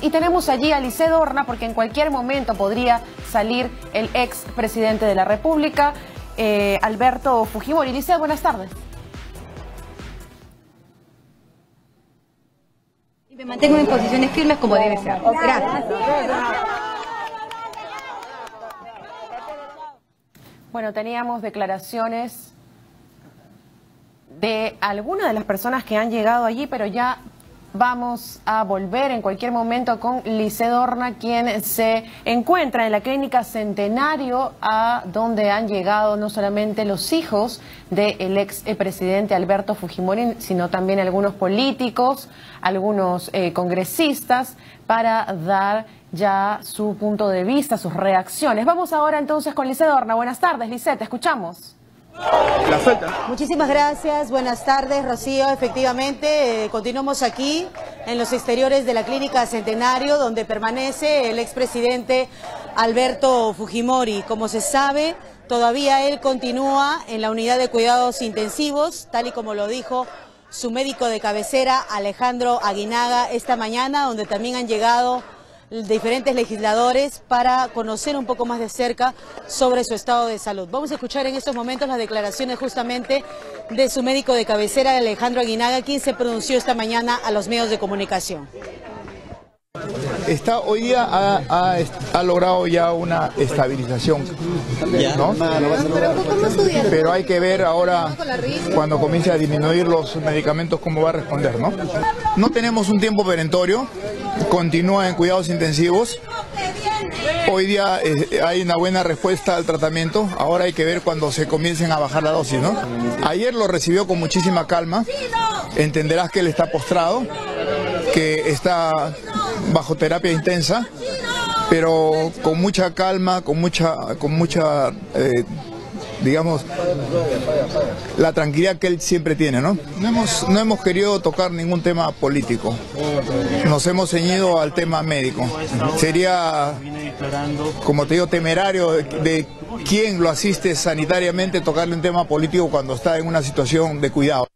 Y tenemos allí a Lice Dorna porque en cualquier momento podría salir el ex presidente de la República, eh, Alberto Fujimori. Lice, buenas tardes. Y me mantengo en posiciones firmes como debe ser. Gracias. Bueno, teníamos declaraciones de algunas de las personas que han llegado allí, pero ya Vamos a volver en cualquier momento con Lice Dorna, quien se encuentra en la clínica Centenario, a donde han llegado no solamente los hijos del ex presidente Alberto Fujimori, sino también algunos políticos, algunos eh, congresistas, para dar ya su punto de vista, sus reacciones. Vamos ahora entonces con Lice Dorna. Buenas tardes, Lice, te escuchamos. Muchísimas gracias, buenas tardes Rocío. Efectivamente, eh, continuamos aquí en los exteriores de la Clínica Centenario, donde permanece el expresidente Alberto Fujimori. Como se sabe, todavía él continúa en la unidad de cuidados intensivos, tal y como lo dijo su médico de cabecera, Alejandro Aguinaga, esta mañana, donde también han llegado diferentes legisladores para conocer un poco más de cerca sobre su estado de salud. Vamos a escuchar en estos momentos las declaraciones justamente de su médico de cabecera, Alejandro Aguinaga, quien se pronunció esta mañana a los medios de comunicación. Está, hoy día ha, logrado ya una estabilización, ¿no? Pero hay que ver ahora, cuando comience a disminuir los medicamentos, cómo va a responder, ¿no? No tenemos un tiempo perentorio, continúa en cuidados intensivos. Hoy día eh, hay una buena respuesta al tratamiento, ahora hay que ver cuando se comiencen a bajar la dosis, ¿no? Ayer lo recibió con muchísima calma, entenderás que él está postrado, que está bajo terapia intensa, pero con mucha calma, con mucha, con mucha eh, digamos, la tranquilidad que él siempre tiene, ¿no? No hemos, no hemos querido tocar ningún tema político, nos hemos ceñido al tema médico. Sería, como te digo, temerario de, de quién lo asiste sanitariamente tocarle un tema político cuando está en una situación de cuidado.